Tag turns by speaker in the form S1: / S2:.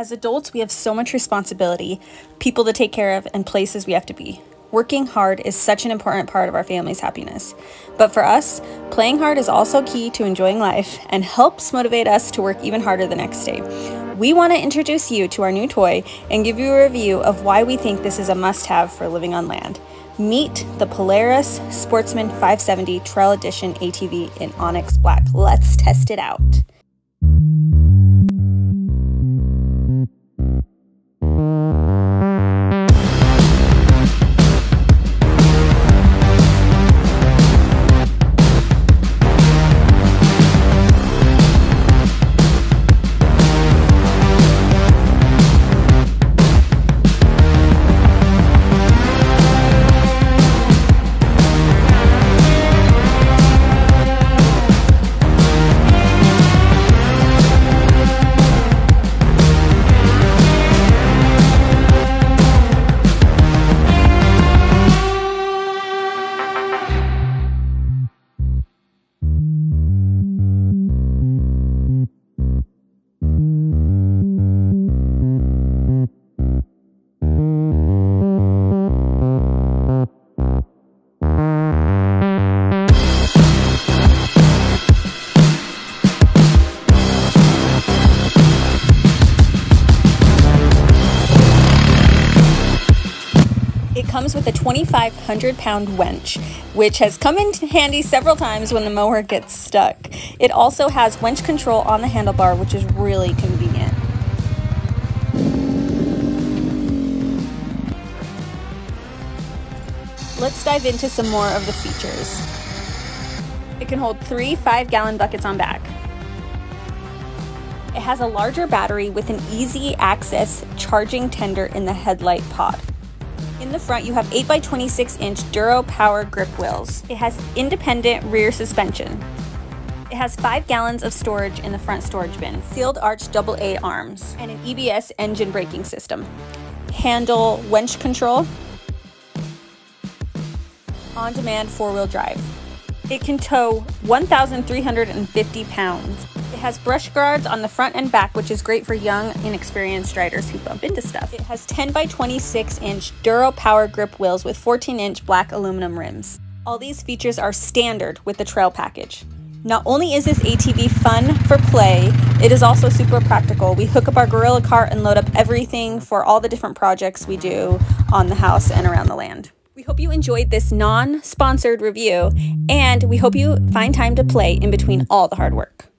S1: As adults, we have so much responsibility, people to take care of, and places we have to be. Working hard is such an important part of our family's happiness. But for us, playing hard is also key to enjoying life and helps motivate us to work even harder the next day. We want to introduce you to our new toy and give you a review of why we think this is a must have for living on land. Meet the Polaris Sportsman 570 Trail Edition ATV in Onyx Black. Let's test it out. It comes with a 2,500 pound winch, which has come in handy several times when the mower gets stuck. It also has winch control on the handlebar, which is really convenient. Let's dive into some more of the features. It can hold three 5 gallon buckets on back. It has a larger battery with an easy access charging tender in the headlight pod. In the front, you have 8 by 26 inch Duro Power grip wheels. It has independent rear suspension. It has 5 gallons of storage in the front storage bin, sealed arch AA arms, and an EBS engine braking system. Handle winch control, on demand four wheel drive. It can tow 1,350 pounds has brush guards on the front and back, which is great for young, inexperienced riders who bump into stuff. It has 10 by 26 inch Duro Power Grip wheels with 14 inch black aluminum rims. All these features are standard with the trail package. Not only is this ATV fun for play, it is also super practical. We hook up our Gorilla cart and load up everything for all the different projects we do on the house and around the land. We hope you enjoyed this non sponsored review, and we hope you find time to play in between all the hard work.